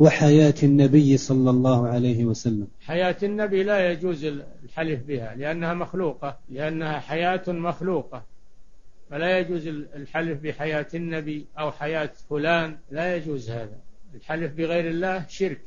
وحياة النبي صلى الله عليه وسلم. حياة النبي لا يجوز الحلف بها لأنها مخلوقة لأنها حياة مخلوقة. فلا يجوز الحلف بحياة النبي أو حياة فلان لا يجوز هذا. الحلف بغير الله شرك.